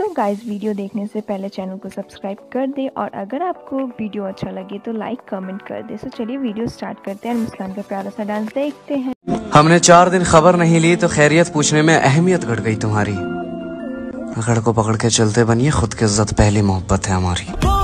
सो so guys video देखने से पहले चैनल को सब्सक्राइब कर दे और अगर आपको वीडियो अच्छा लगे तो लाइक कमेंट कर दे। सो so चलिए वीडियो स्टार्ट करते हैं मुस्कान का प्यारा सा डांस देखते हैं। हमने चार दिन खबर नहीं ली तो खैरियत पूछने में अहमियत घट गई तुम्हारी। पकड़ को पकड़ के चलते बनिए, खुद की इज़्ज़त पहली मोहब्बत है हमारी।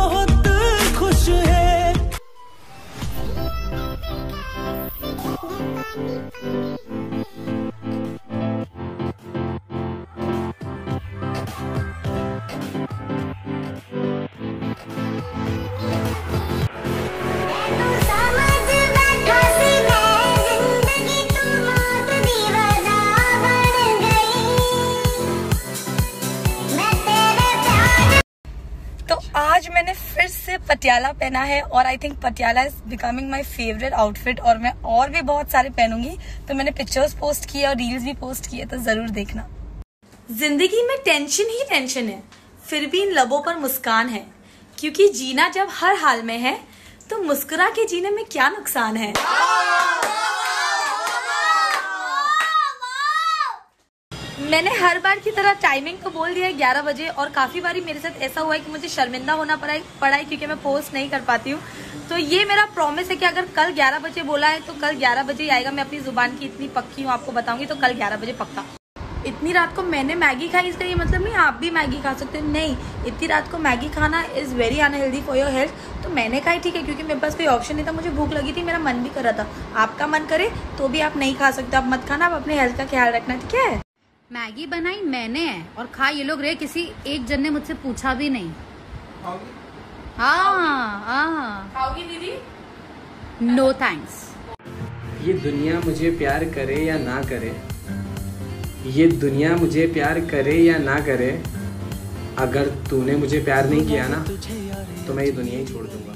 आज मैंने फिर से पटियाला पहना है और I think Patiala is becoming my favourite outfit और मैं और भी बहुत सारे पहनूँगी। तो मैंने पिक्चर्स पोस्ट किए और रील्स भी पोस्ट किए तो ज़रूर देखना। ज़िंदगी में टेंशन ही टेंशन है। फिर भी इन लबों पर मुस्कान है। क्योंकि जीना जब हर हाल में है तो मुस्कुरा के जीने में क्या नुकसान है? मैंने हर बार की तरह टाइमिंग को बोल दिया है ग्यारह बजे और काफ़ी बारी मेरे साथ ऐसा हुआ है कि मुझे शर्मिंदा होना पड़ा पड़ा है क्योंकि मैं पोस्ट नहीं कर पाती हूँ। तो ये मेरा प्रॉमिस है कि अगर कल ग्यारह बजे बोला है तो कल ग्यारह बजे ही आएगा। मैं अपनी ज़ुबान की इतनी पक्की हूँ, आपको बताऊँगी तो कल ग्यारह बजे पक्का। इतनी रात को मैंने मैगी खाई, इसका ये मतलब नहीं, आप भी मैगी खा सकते हो। नहीं, इतनी रात को मैगी खाना is very unhealthy for your health तो मैंने खाई, ठीक है, क्योंकि मेरे पास कोई ऑप्शन नहीं था, मुझे भूख लगी थी, मेरा मन भी कर रहा था। आपका मन करे तो भी आप नहीं खा सकते, आप मत खाना, आप अपने हेल्थ का ख्याल रखना, ठीक है? मैगी बनाई मैंने है और खा ये लोग रहे किसी एक जन ने मुझसे पूछा भी नहीं। हाँ हाँ। दीदी? नो थैंक्स ये दुनिया मुझे प्यार करे या ना करे ये दुनिया मुझे प्यार करे या ना करे अगर तूने मुझे प्यार नहीं किया ना तो मैं ये दुनिया ही छोड़ दूँगा।